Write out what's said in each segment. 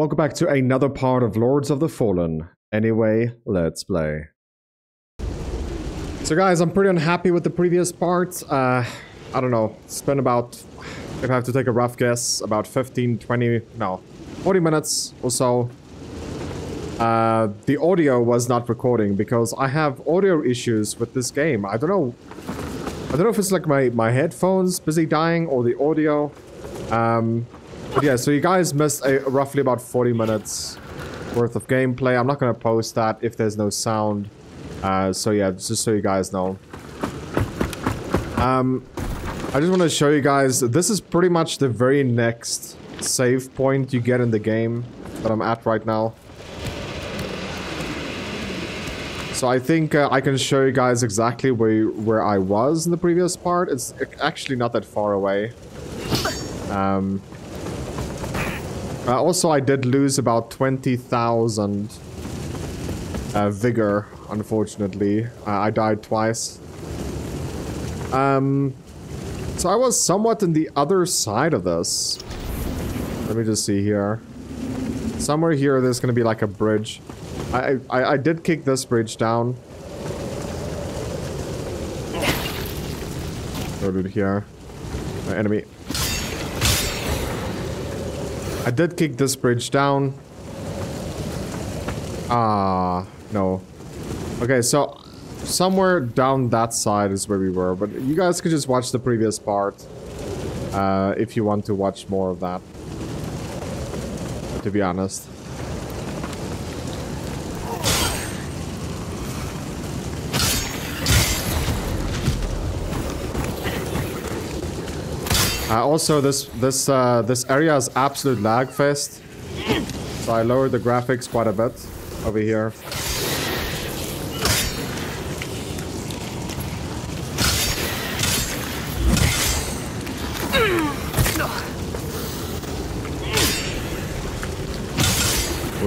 Welcome back to another part of Lords of the Fallen. Anyway, let's play. So guys, I'm pretty unhappy with the previous part. Uh, I don't know, it's been about, if I have to take a rough guess, about 15, 20, no, 40 minutes or so. Uh, the audio was not recording because I have audio issues with this game. I don't know, I don't know if it's like my, my headphones busy dying or the audio. Um, but yeah, so you guys missed a, roughly about 40 minutes worth of gameplay. I'm not going to post that if there's no sound. Uh, so yeah, just so you guys know. Um, I just want to show you guys, this is pretty much the very next save point you get in the game that I'm at right now. So I think uh, I can show you guys exactly where, where I was in the previous part. It's actually not that far away. Um, uh, also, I did lose about 20,000 uh, vigor, unfortunately. Uh, I died twice. Um, so I was somewhat in the other side of this. Let me just see here. Somewhere here, there's going to be like a bridge. I, I, I did kick this bridge down. Loaded here. My enemy. I did kick this bridge down. Ah, no. Okay, so somewhere down that side is where we were, but you guys could just watch the previous part uh, if you want to watch more of that, to be honest. Uh, also, this this uh, this area is absolute lag fest, so I lowered the graphics quite a bit over here.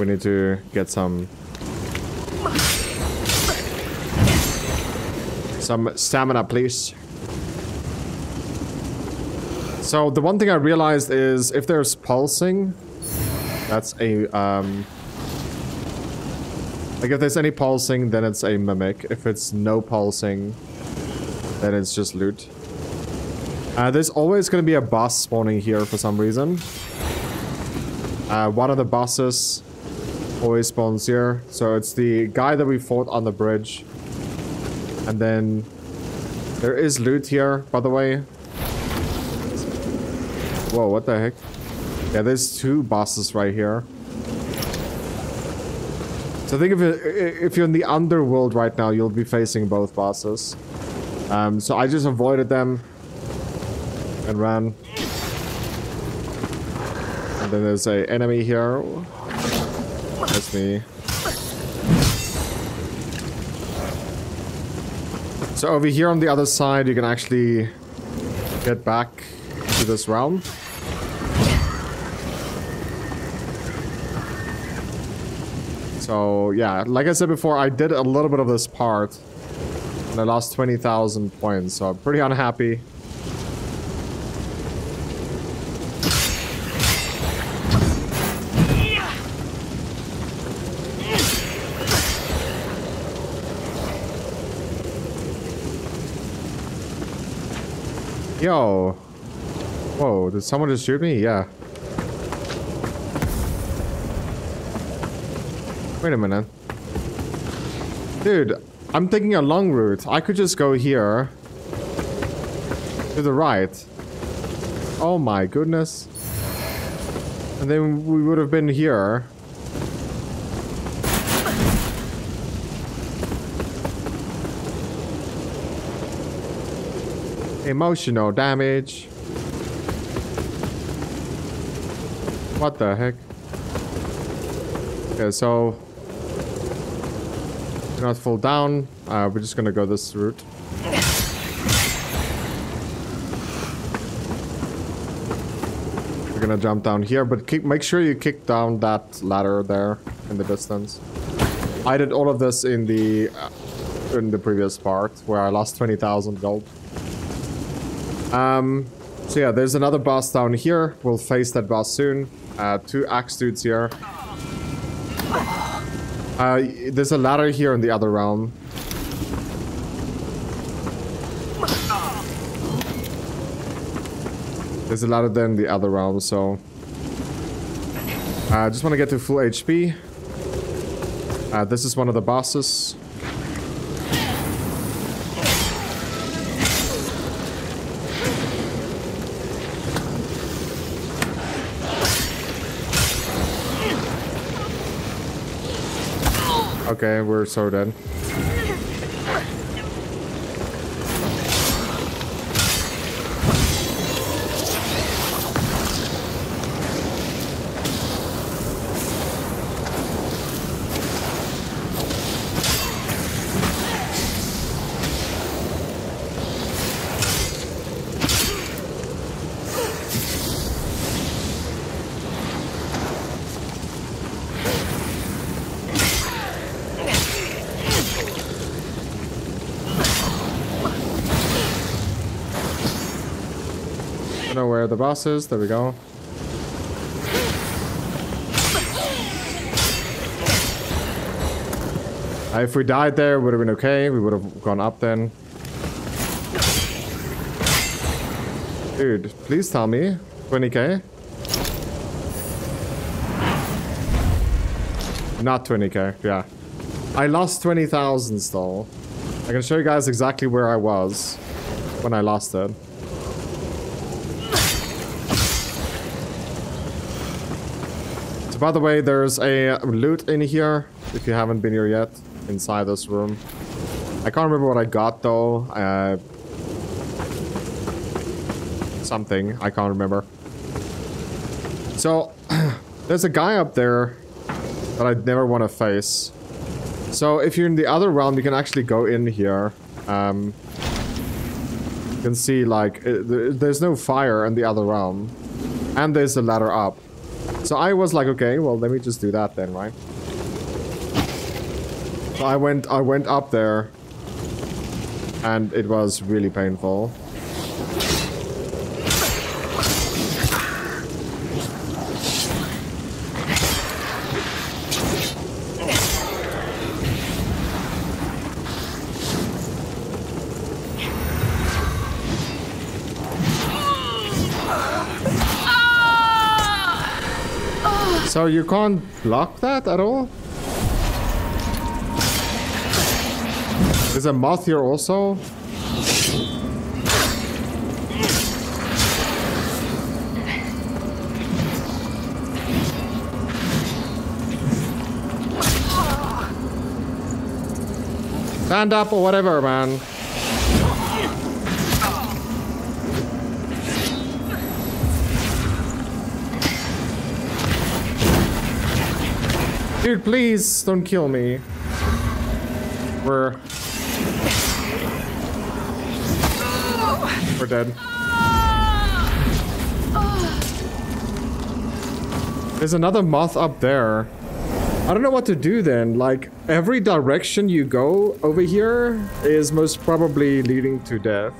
We need to get some some stamina, please. So the one thing I realized is if there's pulsing, that's a, um... Like if there's any pulsing, then it's a mimic. If it's no pulsing, then it's just loot. Uh, there's always going to be a boss spawning here for some reason. Uh, one of the bosses always spawns here. So it's the guy that we fought on the bridge. And then there is loot here, by the way. Whoa, what the heck? Yeah, there's two bosses right here. So think of it, if you're in the underworld right now, you'll be facing both bosses. Um, so I just avoided them and ran. And then there's a enemy here. That's me. So over here on the other side, you can actually get back to this realm. So yeah, like I said before, I did a little bit of this part. And I lost 20,000 points, so I'm pretty unhappy. Yo. Whoa, did someone just shoot me? Yeah. Wait a minute. Dude, I'm taking a long route. I could just go here. To the right. Oh my goodness. And then we would have been here. Emotional damage. What the heck? Okay, so not fall down. Uh, we're just gonna go this route. We're gonna jump down here, but make sure you kick down that ladder there in the distance. I did all of this in the uh, in the previous part where I lost 20,000 gold. Um, so yeah, there's another boss down here. We'll face that boss soon. Uh, two axe dudes here. Uh, there's a ladder here in the other realm. There's a ladder there in the other realm, so... I uh, just want to get to full HP. Uh, this is one of the bosses. Okay, we're so dead. Bosses. There we go. Uh, if we died there, would have been okay. We would have gone up then. Dude, please tell me. 20k? Not 20k, yeah. I lost 20,000 though. I can show you guys exactly where I was when I lost it. By the way, there's a loot in here, if you haven't been here yet, inside this room. I can't remember what I got, though. Uh, something. I can't remember. So, there's a guy up there that I'd never want to face. So, if you're in the other realm, you can actually go in here. Um, you can see, like, it, there's no fire in the other realm. And there's a ladder up. So I was like, okay, well, let me just do that then, right? So I went, I went up there, and it was really painful. So you can't block that at all? There's a moth here also? Stand up or whatever, man. Dude, please don't kill me. We're... We're dead. There's another moth up there. I don't know what to do then. Like, every direction you go over here is most probably leading to death.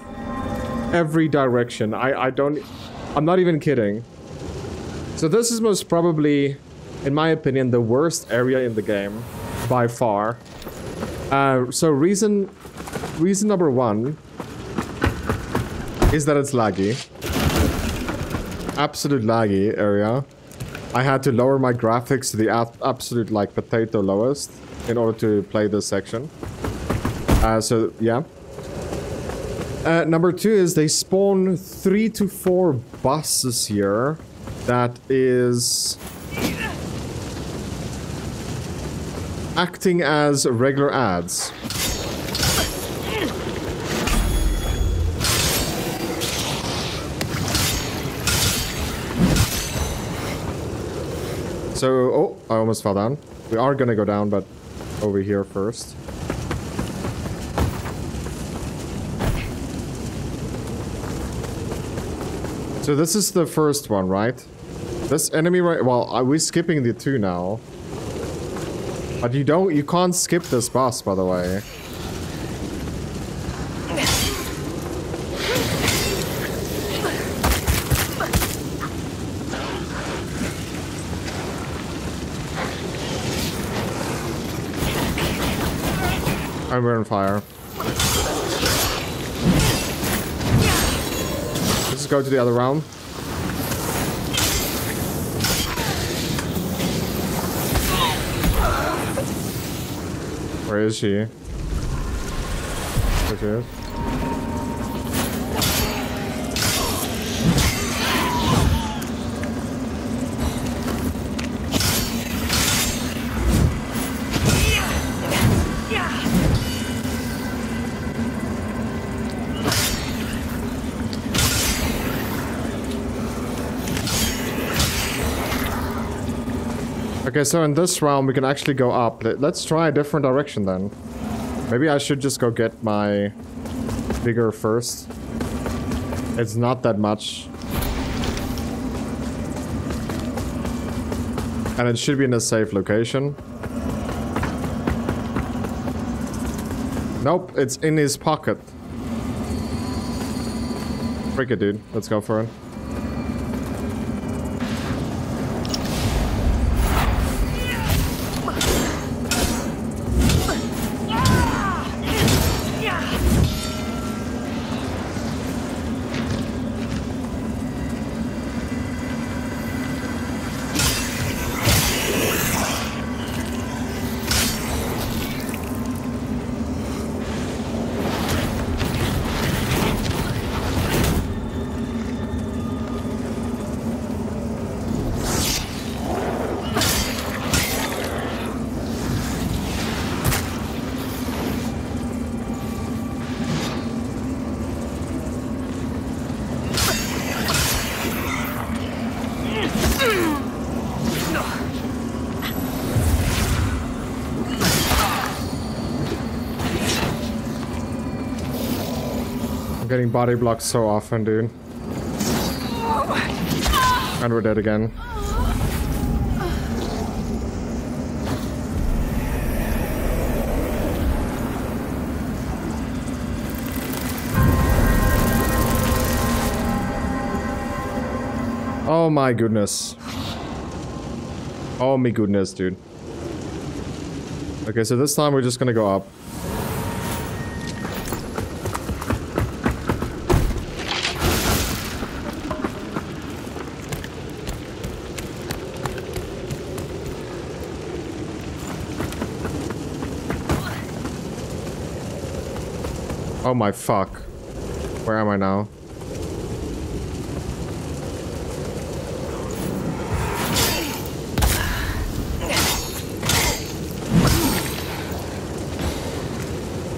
Every direction. I, I don't... I'm not even kidding. So this is most probably in my opinion, the worst area in the game by far. Uh, so reason, reason number one is that it's laggy. Absolute laggy area. I had to lower my graphics to the absolute like potato lowest in order to play this section. Uh, so yeah. Uh, number two is they spawn three to four bosses here. That is acting as regular adds. So, oh, I almost fell down. We are gonna go down, but over here first. So this is the first one, right? This enemy right- well, are we skipping the two now? But you don't, you can't skip this boss, by the way. I'm burning fire. Let's go to the other round. Where is she? There she is. Okay, so in this round we can actually go up. Let's try a different direction then. Maybe I should just go get my vigor first. It's not that much. And it should be in a safe location. Nope, it's in his pocket. Freak it, dude. Let's go for it. Getting body blocked so often, dude. And we're dead again. Oh my goodness. Oh my goodness, dude. Okay, so this time we're just gonna go up. Oh my fuck. Where am I now?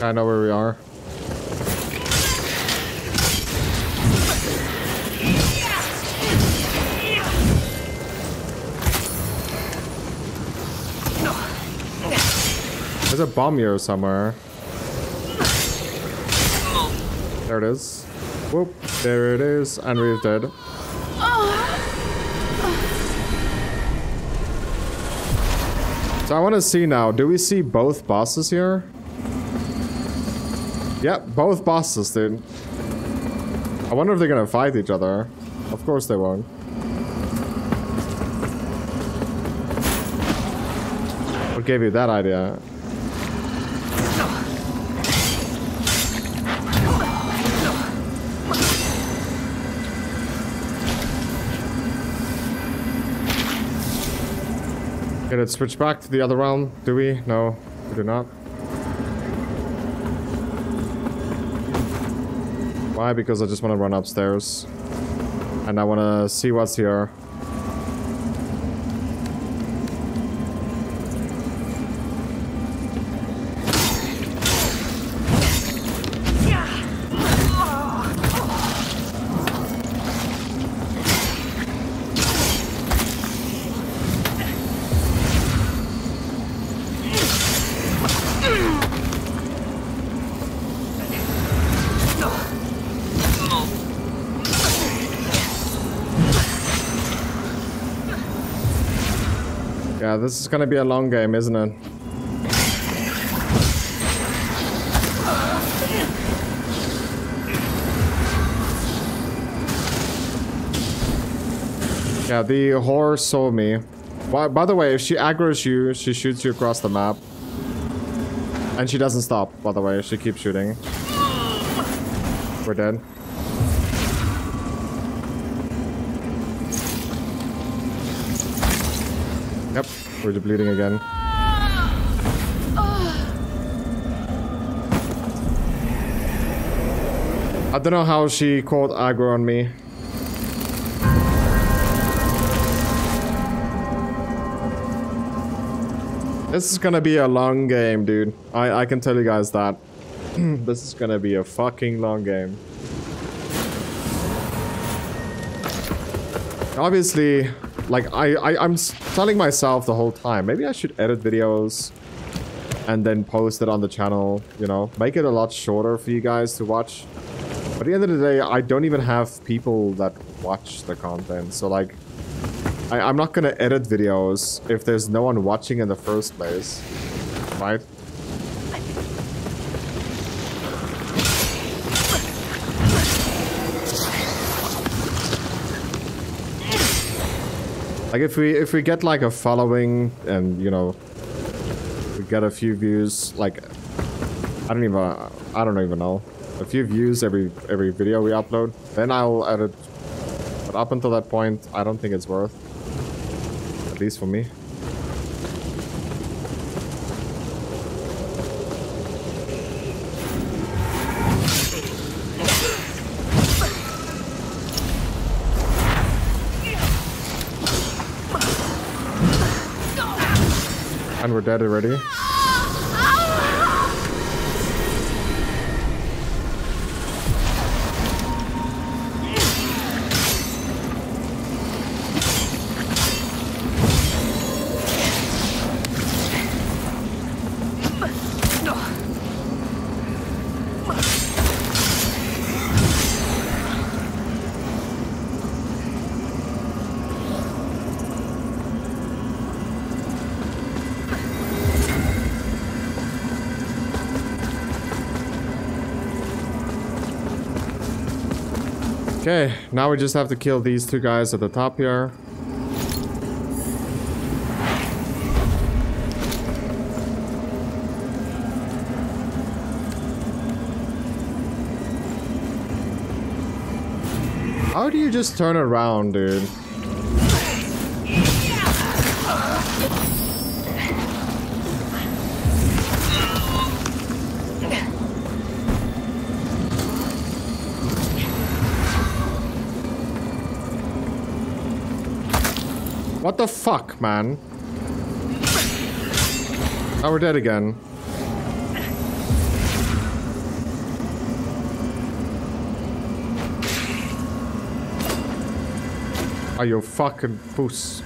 I know where we are. There's a bomb here somewhere. There it is. Whoop. There it is. And we're dead. So I want to see now. Do we see both bosses here? Yep, both bosses, dude. I wonder if they're gonna fight each other. Of course they won't. What gave you that idea? Okay, let's switch back to the other realm. Do we? No, we do not. Why? Because I just want to run upstairs. And I want to see what's here. Yeah, this is gonna be a long game, isn't it? Yeah, the horse saw me. By, by the way, if she aggroes you, she shoots you across the map. And she doesn't stop, by the way. She keeps shooting. We're dead. Yep, we're bleeding again. I don't know how she caught aggro on me. This is gonna be a long game, dude. I, I can tell you guys that. this is gonna be a fucking long game. Obviously, like, I, I, I'm telling myself the whole time, maybe I should edit videos and then post it on the channel, you know? Make it a lot shorter for you guys to watch. But at the end of the day, I don't even have people that watch the content. So like, I, I'm not gonna edit videos if there's no one watching in the first place. Right? Like if we if we get like a following and you know we get a few views like I don't even I don't even know a few views every every video we upload, then I'll edit. But up until that point, I don't think it's worth. At least for me. And we're dead already. Okay, now we just have to kill these two guys at the top here. How do you just turn around, dude? Fuck, man? Oh, we're dead again. Are you fucking puss?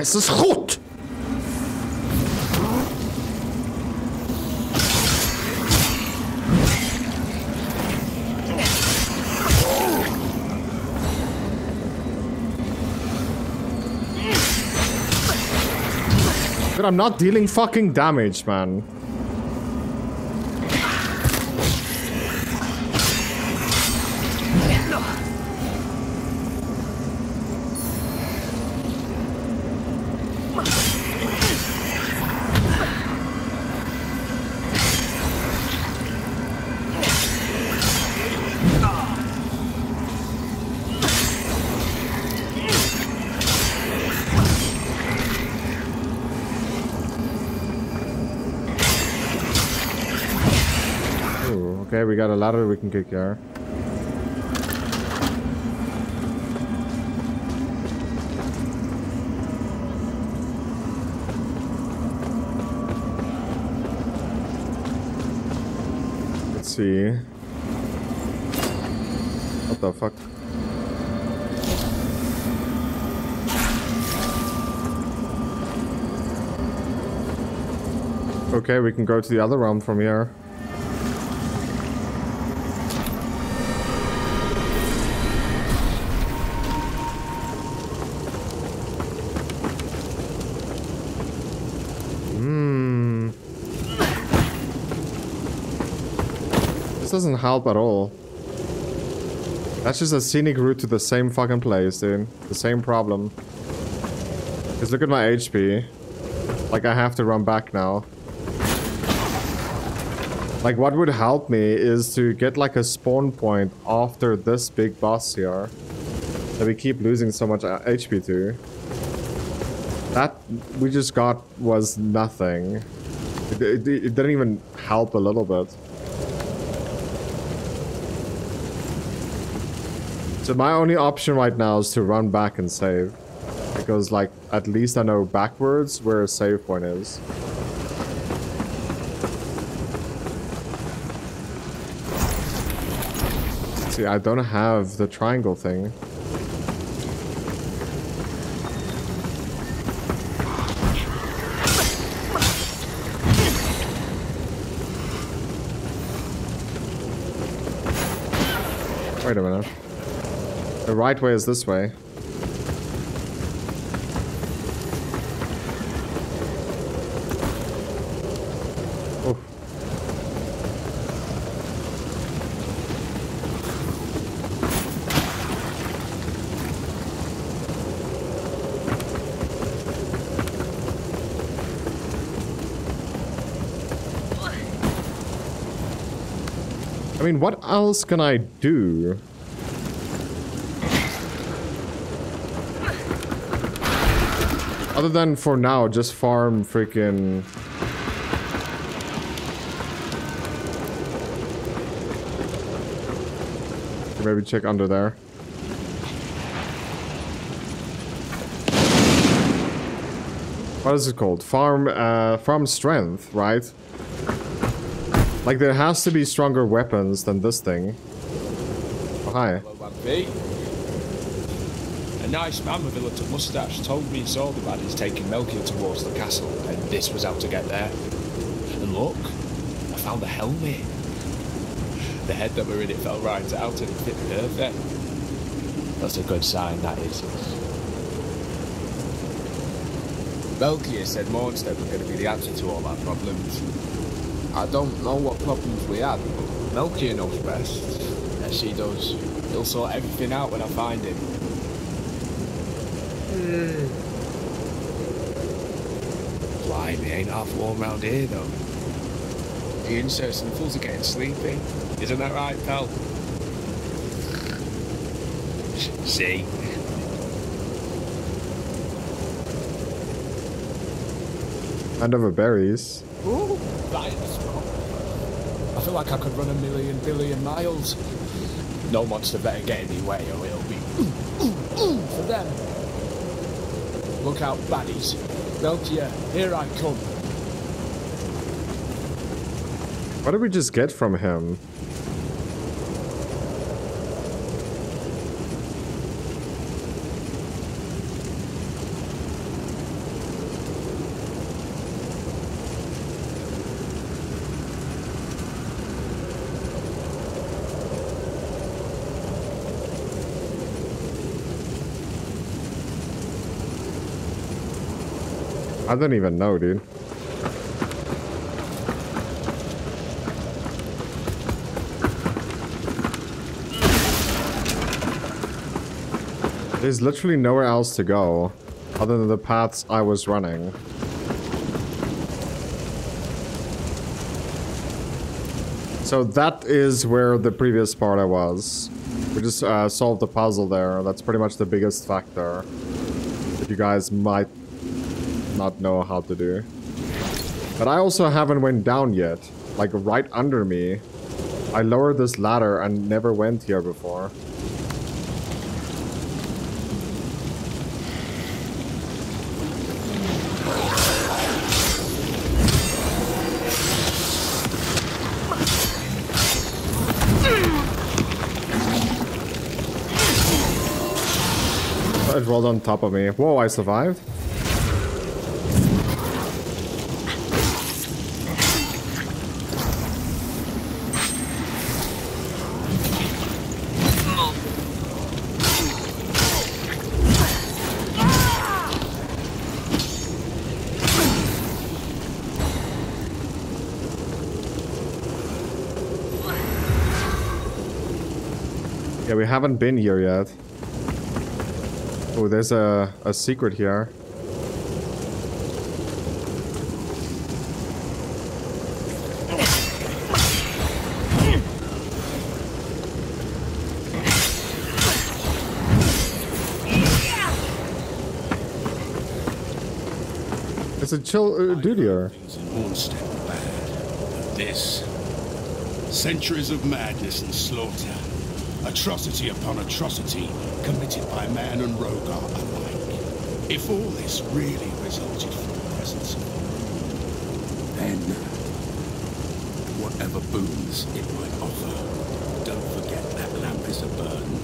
Yes, is goed! But I'm not dealing fucking damage, man. Ladder we can kick here. Let's see. What the fuck? Okay, we can go to the other realm from here. This doesn't help at all. That's just a scenic route to the same fucking place, dude. The same problem. Because look at my HP. Like, I have to run back now. Like, what would help me is to get, like, a spawn point after this big boss here. That we keep losing so much HP uh, to. That we just got was nothing. It, it, it didn't even help a little bit. So my only option right now is to run back and save. Because, like, at least I know backwards where a save point is. See, I don't have the triangle thing. Wait a minute. The right way is this way. I mean, what else can I do? Other than for now, just farm freaking... Maybe check under there. What is it called? Farm, uh, farm strength, right? Like there has to be stronger weapons than this thing. Oh, hi. Hello, nice man with a little moustache told me he saw the baddies taking Melchior towards the castle, and this was how to get there. And look, I found the helmet. The head that were in it fell right out and it fit perfect. That's a good sign, that is. Melchior said Mournstead were going to be the answer to all our problems. I don't know what problems we had, but Melchior knows best. Yes, he does. He'll sort everything out when I find him. Blimey, ain't half warm round here though. The inserts and the fools are getting sleepy. Isn't that right, pal? See? Hand over berries. Ooh, right I feel like I could run a million billion miles. No monster better get in the way or it'll be for them. Look out, baddies. Melchior, here I come. What did we just get from him? I don't even know, dude. There's literally nowhere else to go other than the paths I was running. So that is where the previous part I was. We just uh, solved the puzzle there. That's pretty much the biggest factor that you guys might not know how to do. But I also haven't went down yet. Like right under me. I lowered this ladder and never went here before. It rolled on top of me. Whoa, I survived? We haven't been here yet. Oh, there's a, a secret here. It's a chill uh, dude here. This, centuries of madness and slaughter, atrocity upon atrocity committed by man and Rhogar alike. If all this really resulted from the presence of then whatever boons it might offer, don't forget that lamp is a burden,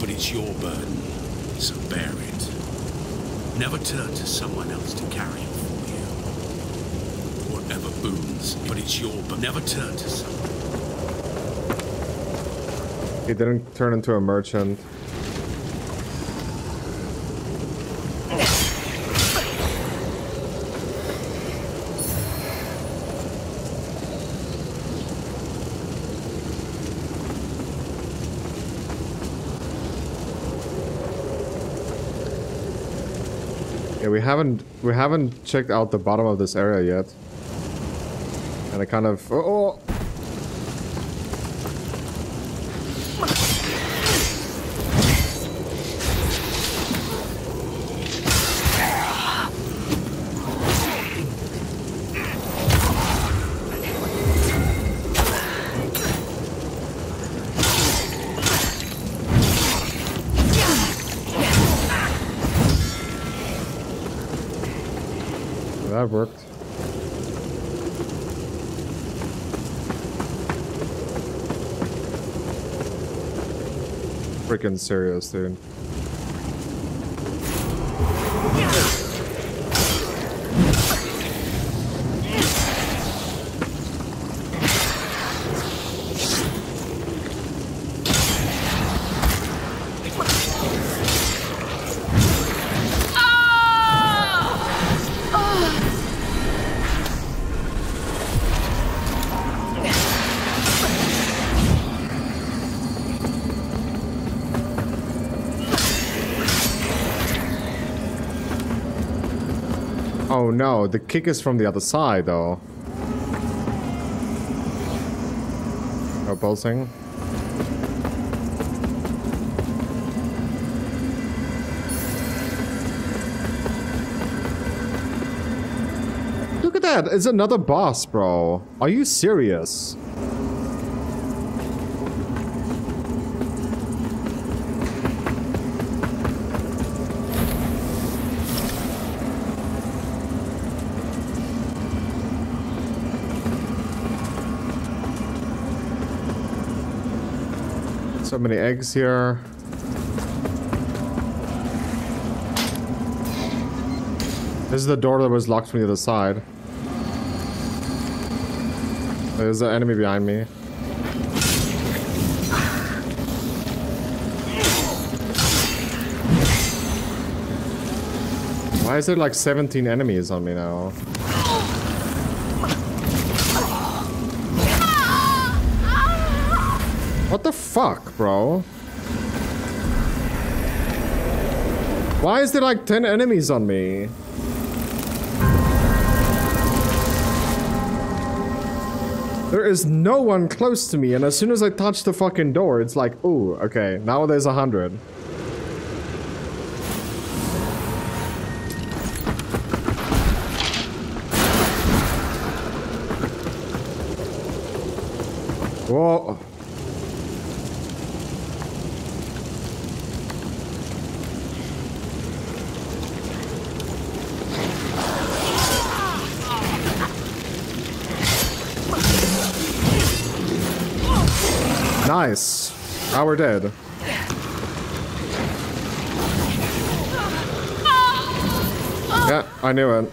but it's your burden, so bear it. Never turn to someone else to carry it for you. Whatever boons, but it's your but never turn to someone. He didn't turn into a merchant. Yeah, we haven't we haven't checked out the bottom of this area yet. And I kind of oh, oh. That worked. Freaking serious, dude. No, the kick is from the other side though. Oh, pulsing. Look at that, it's another boss, bro. Are you serious? Many eggs here. This is the door that was locked from the other side. There's an enemy behind me. Why is there like 17 enemies on me now? Bro? Why is there like 10 enemies on me? There is no one close to me, and as soon as I touch the fucking door, it's like, ooh, okay, now there's a hundred. Whoa. We're dead. Yeah, I knew it.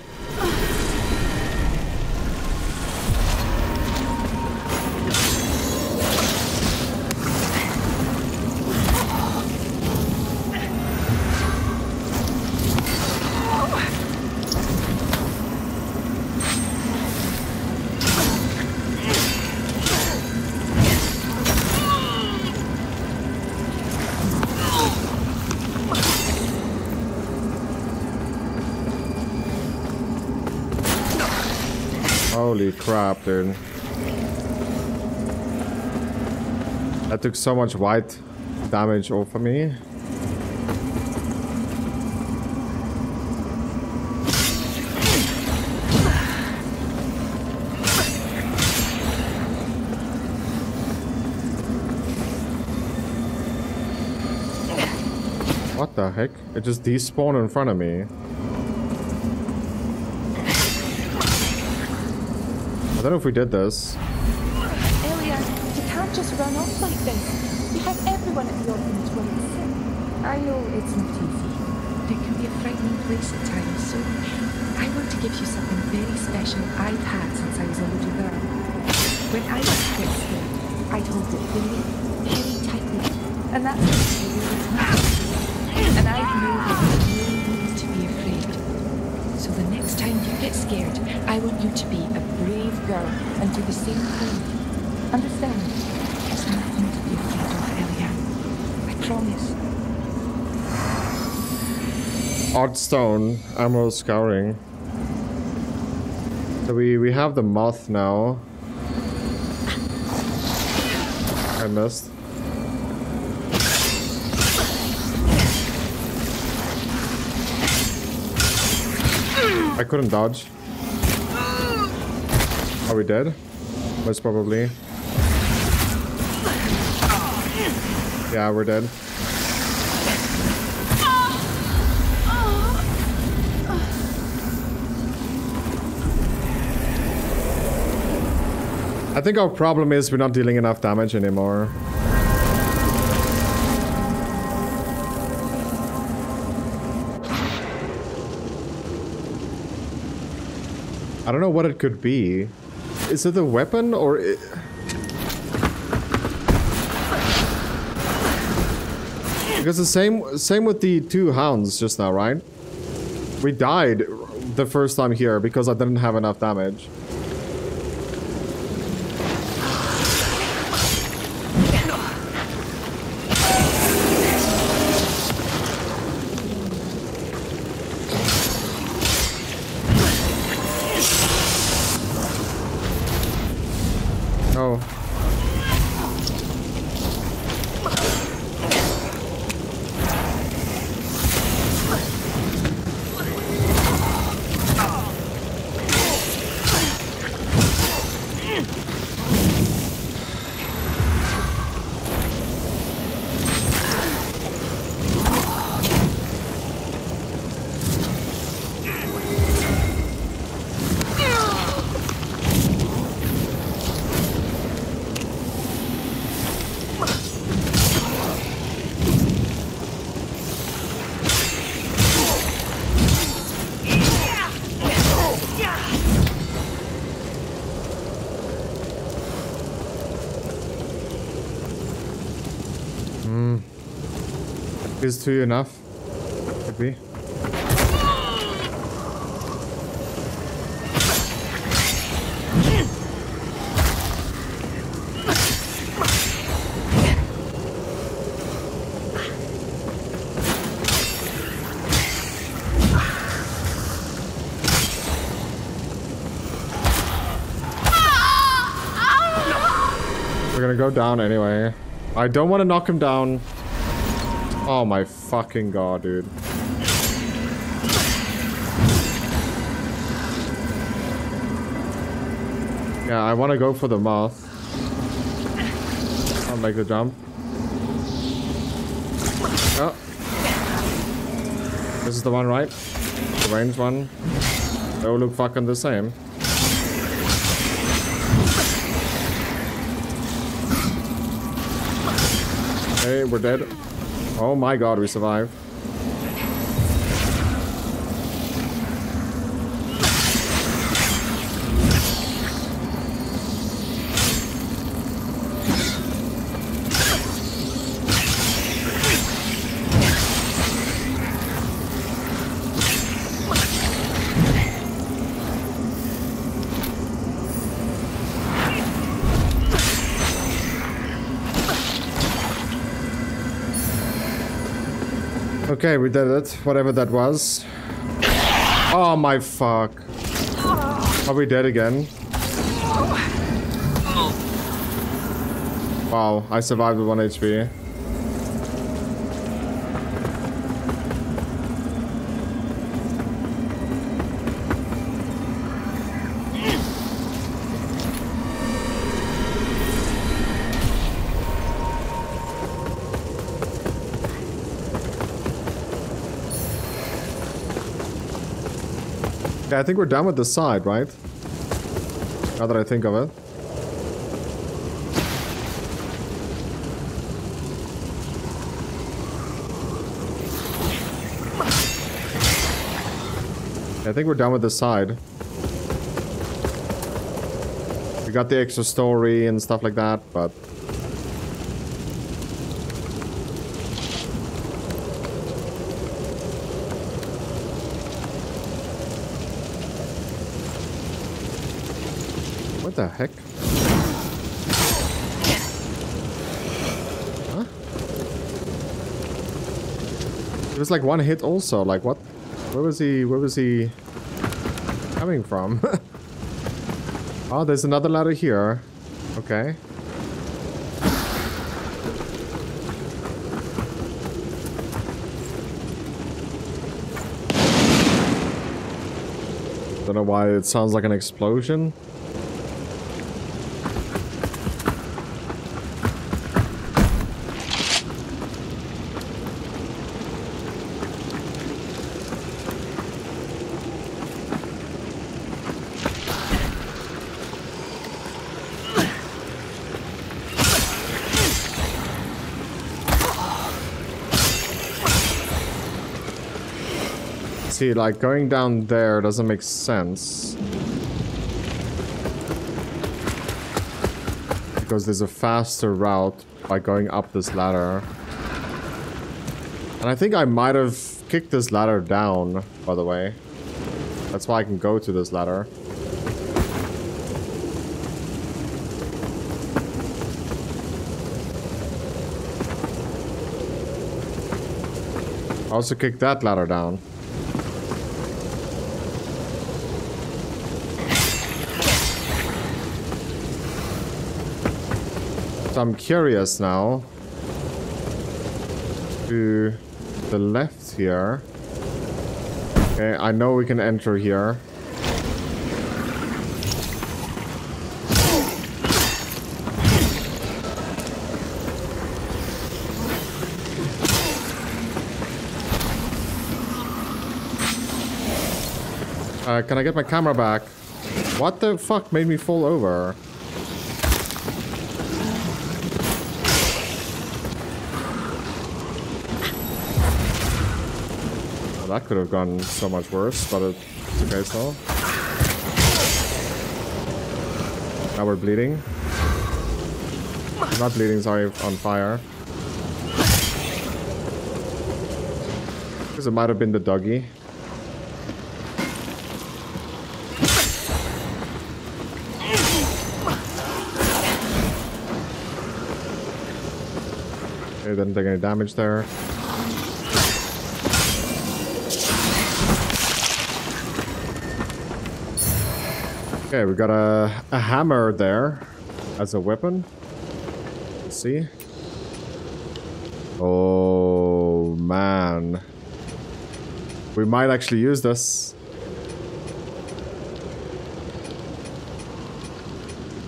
Dude. That took so much white damage off of me. What the heck? It just despawned in front of me. Don't know if we did this. Elia, you can't just run off like this. You have everyone at the orphanage it's sick. I know it's not easy. It can be a frightening place at times, so I want to give you something very special I've had since I was a little girl. When I was scared, I'd hold it very, very tightly. And that's what you really. And I know next time you get scared, I want you to be a brave girl and do the same thing. Understand? There's nothing to be afraid of, Elia. I promise. Odd stone, emerald scouring. So we, we have the moth now. I missed. Couldn't dodge. Are we dead? Most probably. Yeah, we're dead. I think our problem is we're not dealing enough damage anymore. I don't know what it could be. Is it a weapon or... Because the same same with the two hounds just now, right? We died the first time here because I didn't have enough damage. Is two enough? Could be. We're gonna go down anyway. I don't want to knock him down. Oh my fucking god, dude. Yeah, I want to go for the moth. I'll make the jump. Oh. This is the one, right? The range one. They all look fucking the same. Hey, we're dead. Oh my god, we survived. Okay, we did it. Whatever that was. Oh my fuck. Are we dead again? Wow, I survived with 1 HP. I think we're done with this side, right? Now that I think of it. I think we're done with this side. We got the extra story and stuff like that, but... What the heck? Huh? It was like one hit also, like what? Where was he? Where was he coming from? oh, there's another ladder here. Okay. Don't know why it sounds like an explosion. See, like, going down there doesn't make sense. Because there's a faster route by going up this ladder. And I think I might have kicked this ladder down, by the way. That's why I can go to this ladder. I also kicked that ladder down. I'm curious now. To the left here. Okay, I know we can enter here. Uh, can I get my camera back? What the fuck made me fall over? That could have gone so much worse, but it's okay still. Now we're bleeding. Not bleeding, sorry, on fire. Because it might have been the doggy. Okay, didn't take any damage there. Okay, we got a, a hammer there as a weapon. Let's see. Oh, man. We might actually use this.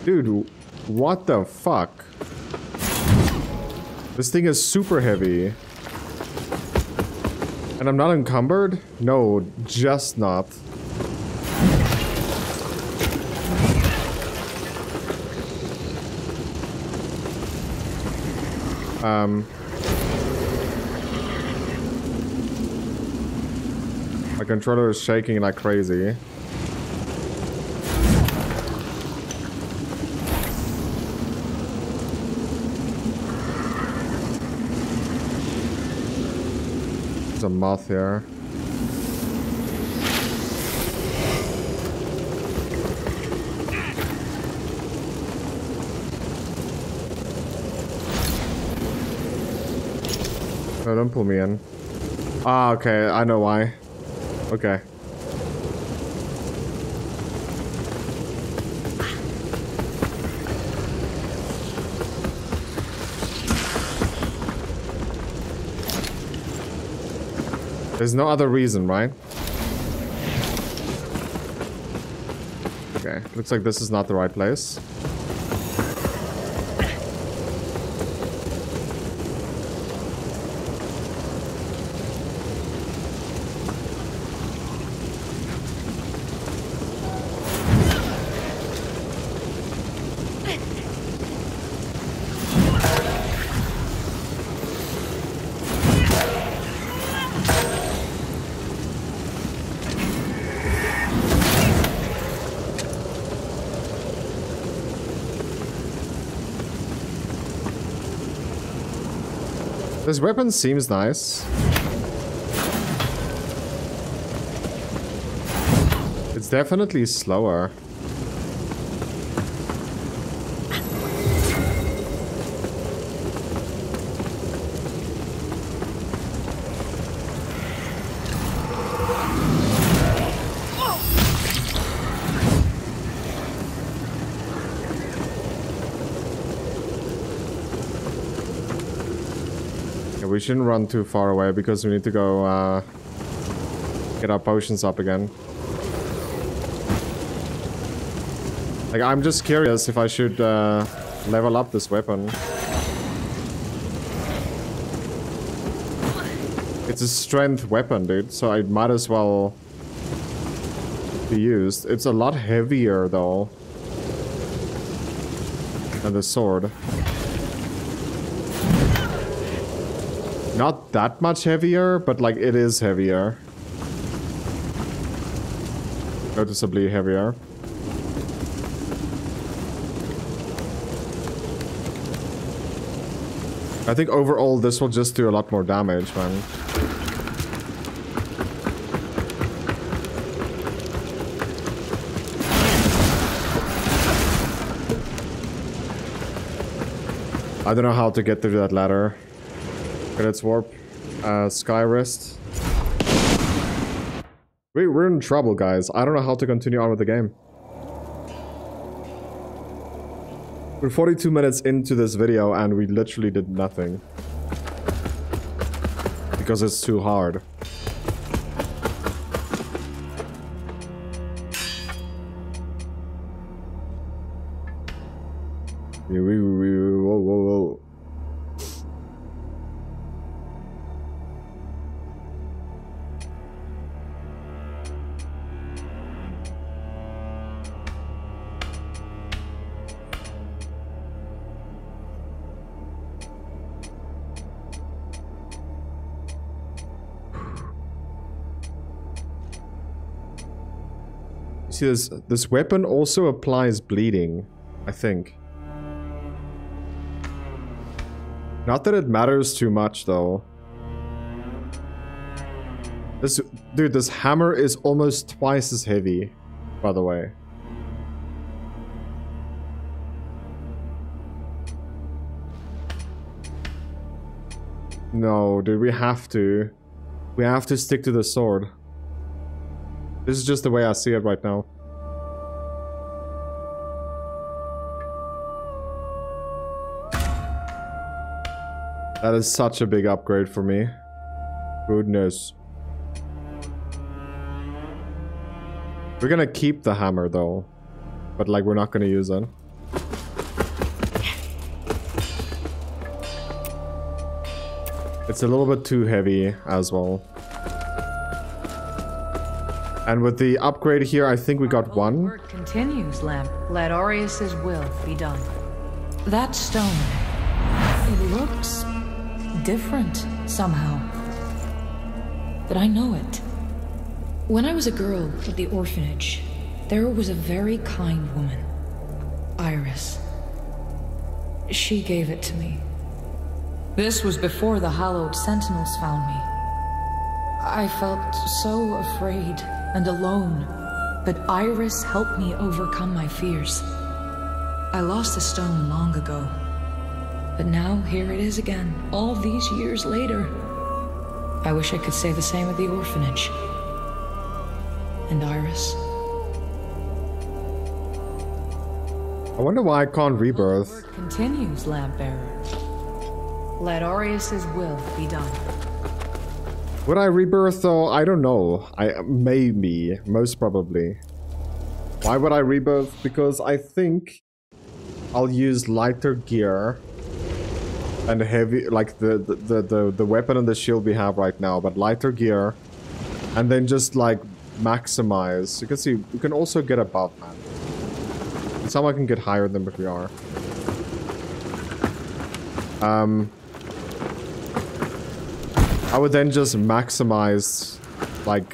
Dude, what the fuck? This thing is super heavy. And I'm not encumbered? No, just not. Um... My controller is shaking like crazy. There's a moth here. Don't pull me in. Ah, okay, I know why. Okay. There's no other reason, right? Okay, looks like this is not the right place. This weapon seems nice. It's definitely slower. We shouldn't run too far away because we need to go uh, get our potions up again. Like, I'm just curious if I should uh, level up this weapon. It's a strength weapon, dude, so it might as well be used. It's a lot heavier, though, than the sword. Not that much heavier, but like it is heavier. Noticeably heavier. I think overall this will just do a lot more damage, man. I don't know how to get through that ladder. Okay, let's warp. Uh, Skyrest. We, we're in trouble, guys. I don't know how to continue on with the game. We're 42 minutes into this video and we literally did nothing. Because it's too hard. See, this, this weapon also applies bleeding, I think. Not that it matters too much, though. This, dude, this hammer is almost twice as heavy, by the way. No, dude, we have to. We have to stick to the sword. This is just the way I see it right now. That is such a big upgrade for me. Goodness. We're gonna keep the hammer though. But like we're not gonna use it. It's a little bit too heavy as well. And with the upgrade here, I think we got one. Work continues, Lamp. Let Orius's will be done. That stone, it looks different somehow. But I know it. When I was a girl at the orphanage, there was a very kind woman, Iris. She gave it to me. This was before the Hallowed Sentinels found me. I felt so afraid and alone, but Iris helped me overcome my fears. I lost the stone long ago, but now here it is again, all these years later. I wish I could say the same of the orphanage. And Iris. I wonder why I can't rebirth. Continues, Lamp Bearer. Let Orius's will be done. Would I rebirth though? I don't know. I maybe, most probably. Why would I rebirth? Because I think I'll use lighter gear and heavy, like the, the, the, the, weapon and the shield we have right now, but lighter gear and then just like maximize. You can see, we can also get above, man. Someone can get higher than what we are. Um, I would then just maximize, like...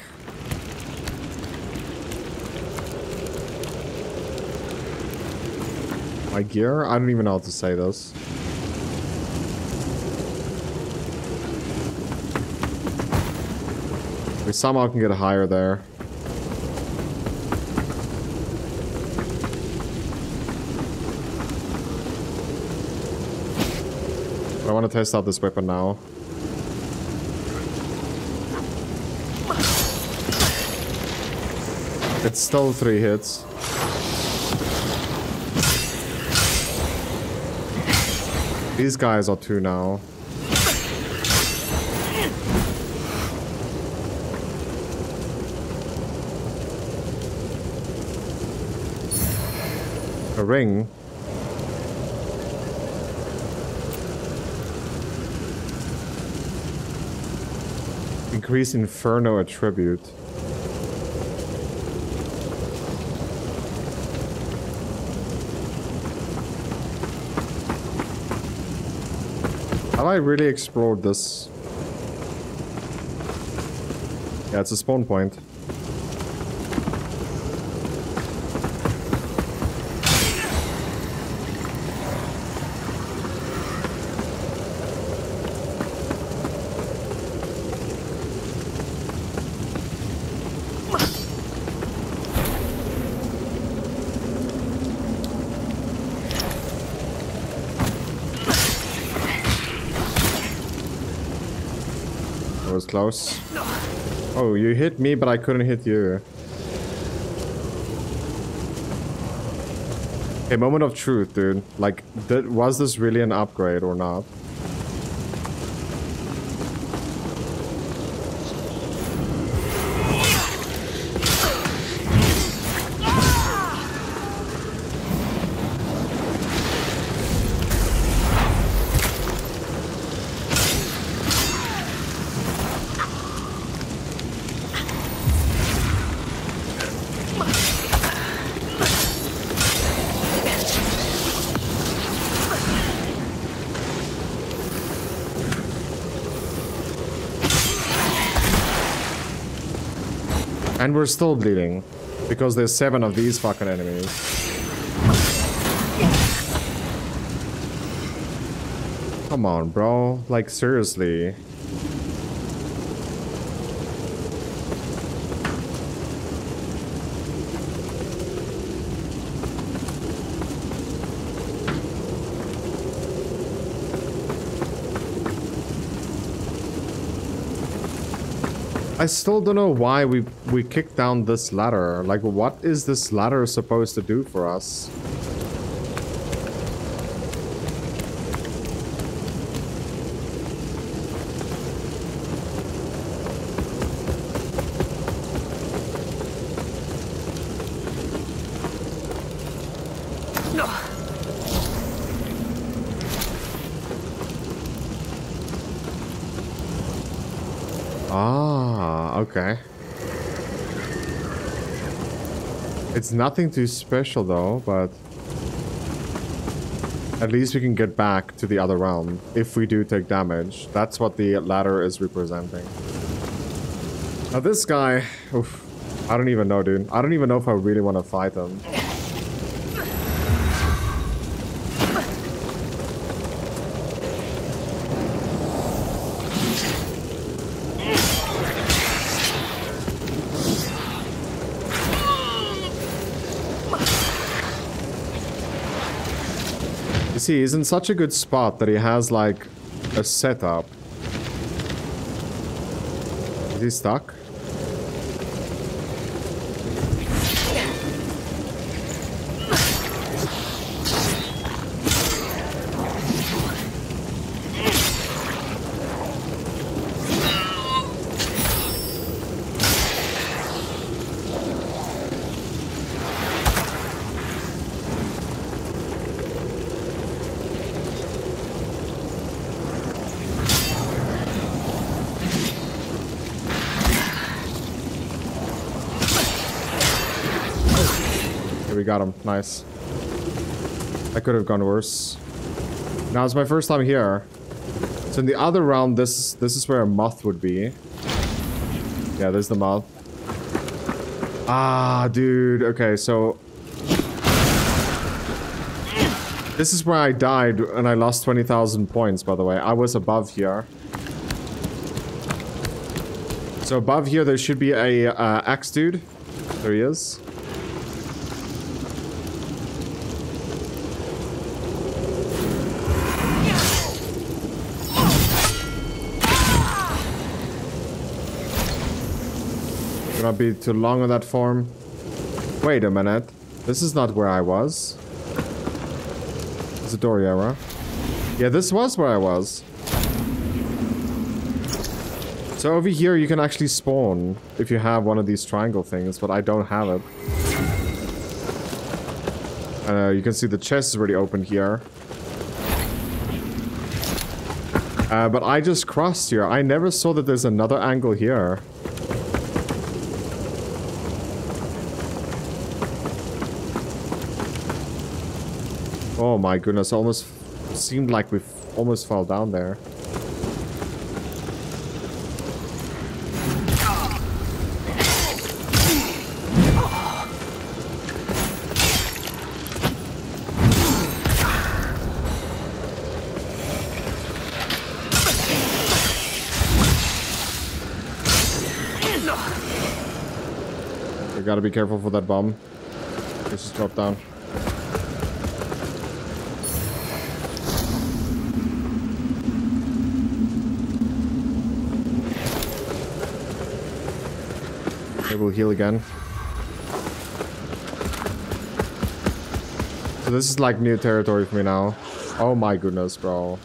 My gear? I don't even know how to say this. We somehow can get higher there. I want to test out this weapon now. It's still three hits. These guys are two now. A ring? Increase Inferno attribute. I really explored this? Yeah, it's a spawn point. Close. Oh, you hit me, but I couldn't hit you. A moment of truth, dude. Like, was this really an upgrade or not? We're still bleeding. Because there's seven of these fucking enemies. Come on, bro. Like, seriously. I still don't know why we we kicked down this ladder. Like, what is this ladder supposed to do for us? Okay. It's nothing too special though, but... At least we can get back to the other realm if we do take damage. That's what the ladder is representing. Now this guy... Oof, I don't even know, dude. I don't even know if I really want to fight him. See, he's in such a good spot that he has, like, a setup. Is he stuck? Got him. Nice. That could have gone worse. Now it's my first time here. So in the other round, this this is where a moth would be. Yeah, there's the moth. Ah, dude. Okay, so this is where I died and I lost 20,000 points, by the way. I was above here. So above here, there should be a uh, axe dude. There he is. Gonna be too long on that form. Wait a minute. This is not where I was. It's a Doriera. Yeah, this was where I was. So over here you can actually spawn if you have one of these triangle things, but I don't have it. Uh, you can see the chest is already open here. Uh, but I just crossed here. I never saw that there's another angle here. Oh my goodness, almost seemed like we almost fell down there. You gotta be careful for that bomb. This just drop down. We'll heal again. So this is like new territory for me now. Oh my goodness, bro.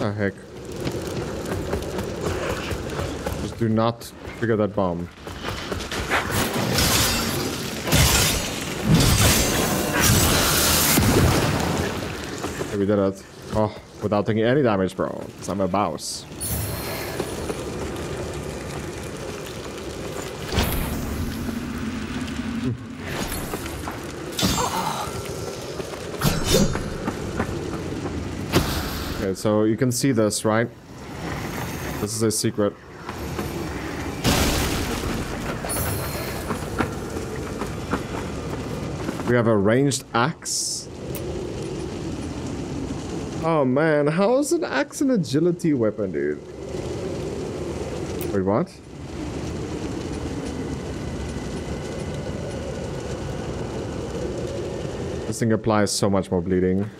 The heck? Just do not trigger that bomb. We did it. Oh, without taking any damage, bro. Because I'm a boss. Okay, so you can see this, right? This is a secret. We have a ranged axe. Oh man, how is an axe an agility weapon, dude? Wait, what? This thing applies so much more bleeding.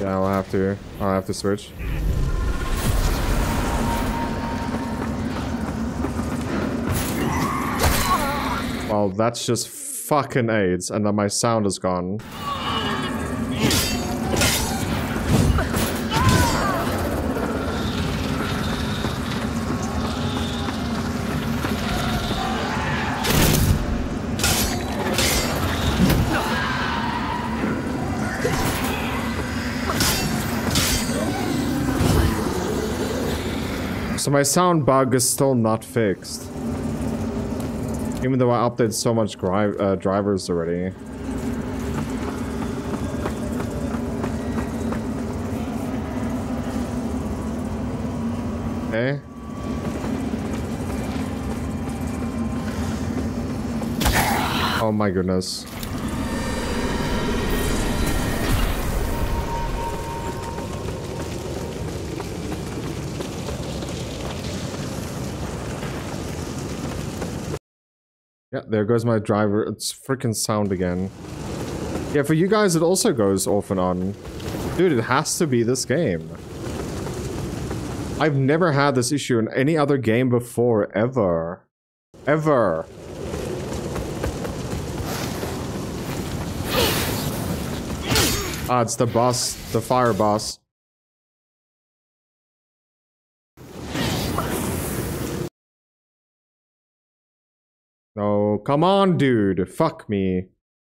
Yeah, I'll have to. I'll have to switch. Well, that's just fucking AIDS, and then my sound is gone. So my sound bug is still not fixed. Even though I updated so much uh, drivers already. Okay. Oh my goodness. There goes my driver. It's freaking sound again. Yeah, for you guys, it also goes off and on. Dude, it has to be this game. I've never had this issue in any other game before, ever. Ever. Ah, it's the boss, the fire boss. No, come on, dude. Fuck me.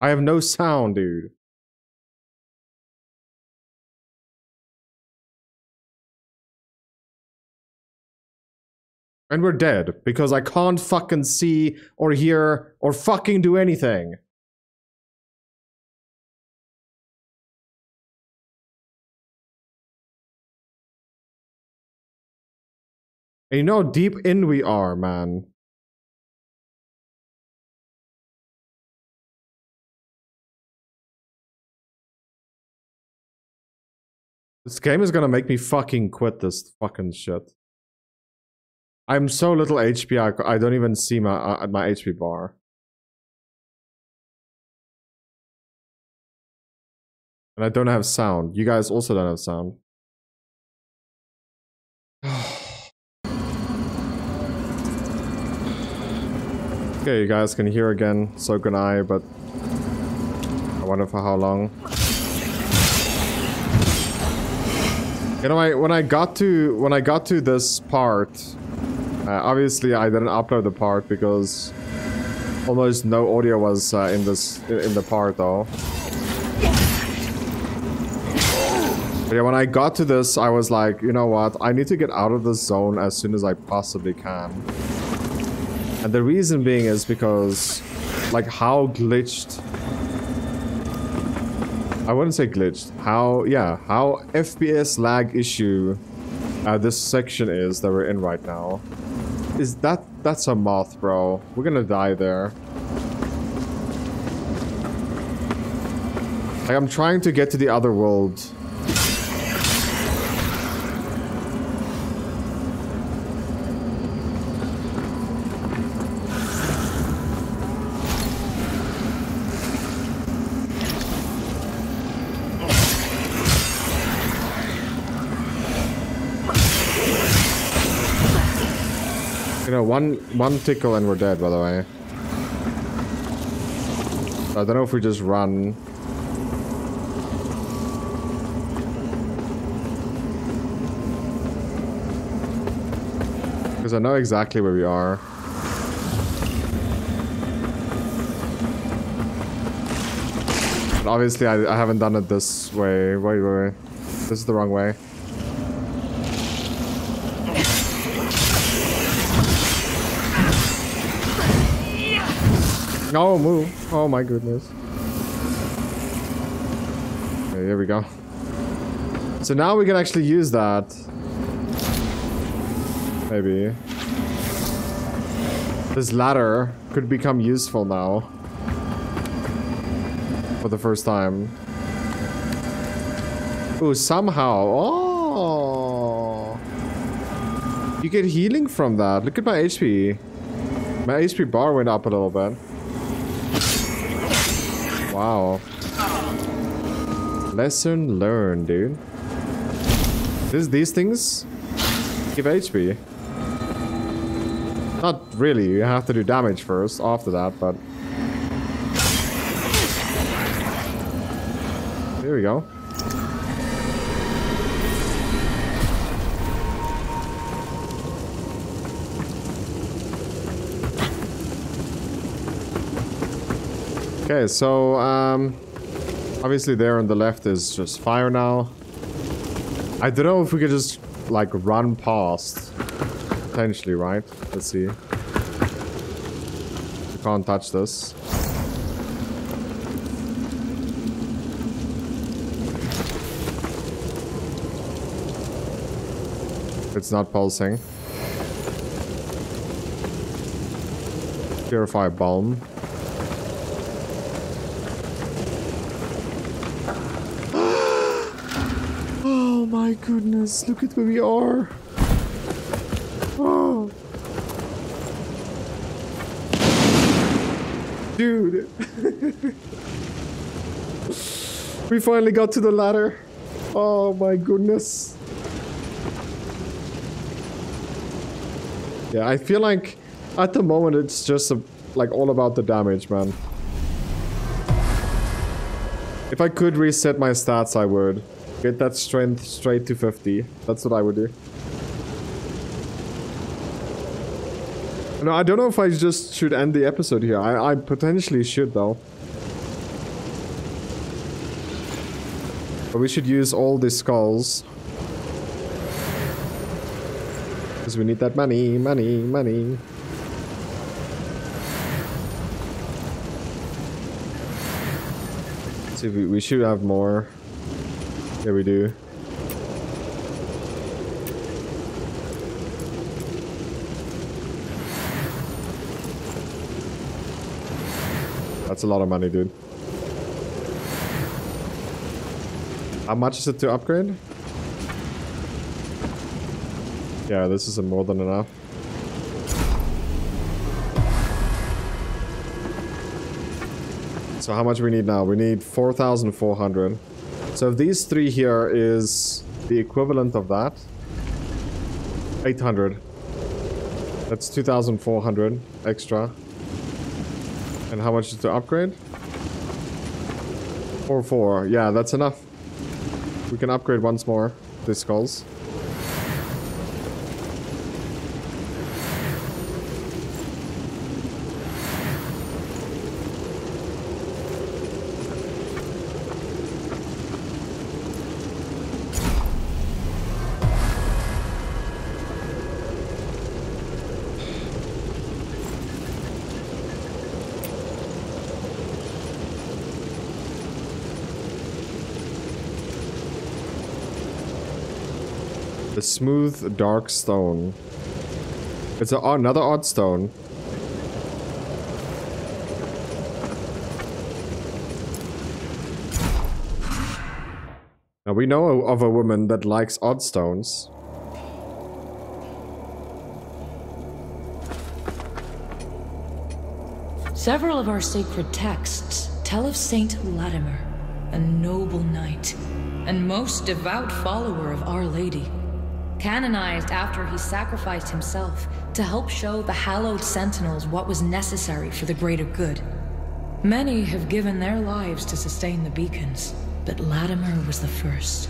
I have no sound, dude. And we're dead because I can't fucking see or hear or fucking do anything. And you know how deep in we are, man. This game is gonna make me fucking quit this fucking shit. I'm so little HP, I, I don't even see my uh, my HP bar. And I don't have sound. You guys also don't have sound. okay, you guys can hear again, so can I, but I wonder for how long. You know, I, when I got to when I got to this part, uh, obviously I didn't upload the part because almost no audio was uh, in this in the part though. But yeah, when I got to this, I was like, you know what? I need to get out of this zone as soon as I possibly can. And the reason being is because, like, how glitched I wouldn't say glitched. How, yeah, how FPS lag issue uh, this section is that we're in right now. Is that, that's a moth, bro. We're gonna die there. Like, I'm trying to get to the other world one one tickle and we're dead, by the way. I don't know if we just run. Because I know exactly where we are. But obviously, I, I haven't done it this way. Wait, wait, wait. This is the wrong way. Oh, move. Oh my goodness. Okay, here we go. So now we can actually use that. Maybe. This ladder could become useful now. For the first time. Oh, somehow. Oh! You get healing from that. Look at my HP. My HP bar went up a little bit. Wow. Lesson learned, dude. This, these things give HP. Not really, you have to do damage first after that, but... Here we go. Okay, so um, obviously there on the left is just fire now. I don't know if we could just like run past. Potentially, right? Let's see. We can't touch this. It's not pulsing. Purify balm. My goodness, look at where we are. Oh. Dude. we finally got to the ladder. Oh my goodness. Yeah, I feel like at the moment it's just a, like all about the damage, man. If I could reset my stats, I would. Get that strength straight to 50. That's what I would do. No, I don't know if I just should end the episode here. I, I potentially should, though. But we should use all the skulls. Because we need that money, money, money. See, we, we should have more. Yeah, we do. That's a lot of money, dude. How much is it to upgrade? Yeah, this is more than enough. So how much we need now? We need 4,400. So if these three here is the equivalent of that, 800. That's 2,400 extra. And how much is to upgrade? 4 4. Yeah, that's enough. We can upgrade once more the skulls. The smooth dark stone. It's a, another odd stone. Now we know of a woman that likes odd stones. Several of our sacred texts tell of Saint Latimer, a noble knight and most devout follower of Our Lady. Canonized after he sacrificed himself to help show the hallowed sentinels what was necessary for the greater good. Many have given their lives to sustain the beacons, but Latimer was the first,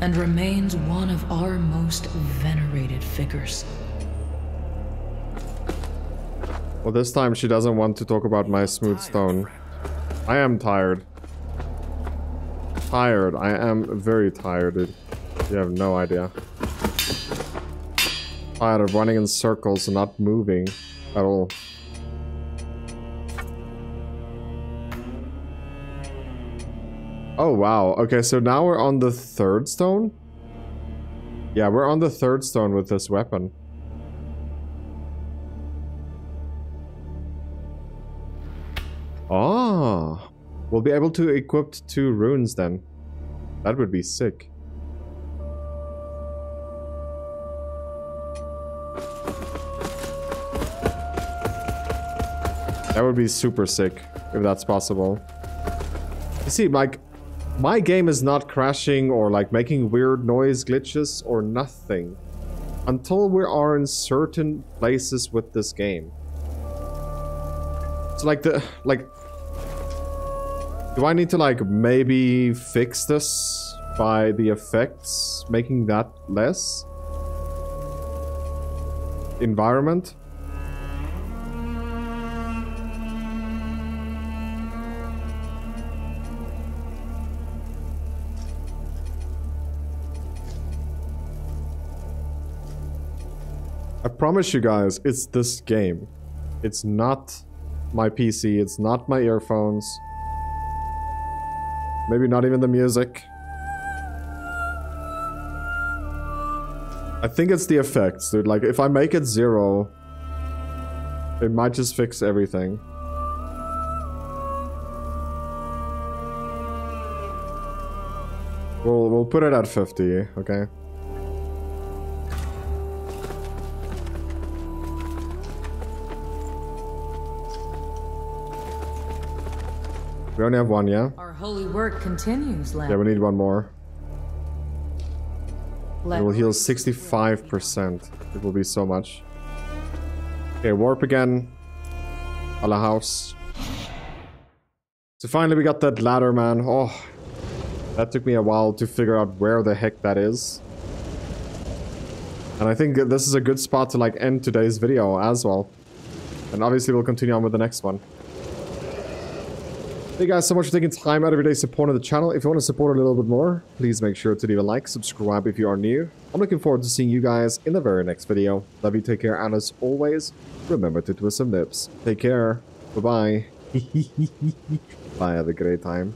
and remains one of our most venerated figures. Well, this time she doesn't want to talk about my smooth stone. I am tired. Tired. I am very tired, dude. You have no idea. Tired of running in circles and not moving at all. Oh, wow. Okay, so now we're on the third stone? Yeah, we're on the third stone with this weapon. Oh, we'll be able to equip two runes then. That would be sick. That would be super sick, if that's possible. You see, like, my game is not crashing or like making weird noise glitches or nothing. Until we are in certain places with this game. So like the, like... Do I need to like maybe fix this by the effects, making that less? Environment? Promise you guys, it's this game. It's not my PC, it's not my earphones. Maybe not even the music. I think it's the effects, dude. Like, if I make it zero, it might just fix everything. We'll, we'll put it at 50, okay? Only have one, yeah? Our holy work continues, Lamb. Yeah, we need one more. Let It will heal 65%. It will be so much. Okay, warp again. Alehouse. So finally we got that ladder, man. Oh, that took me a while to figure out where the heck that is. And I think this is a good spot to like end today's video as well. And obviously we'll continue on with the next one. Thank you guys so much for taking time out of your day supporting the channel. If you want to support a little bit more, please make sure to leave a like, subscribe if you are new. I'm looking forward to seeing you guys in the very next video. Love you, take care, and as always, remember to twist some nips. Take care. Bye-bye. Bye, have a great time.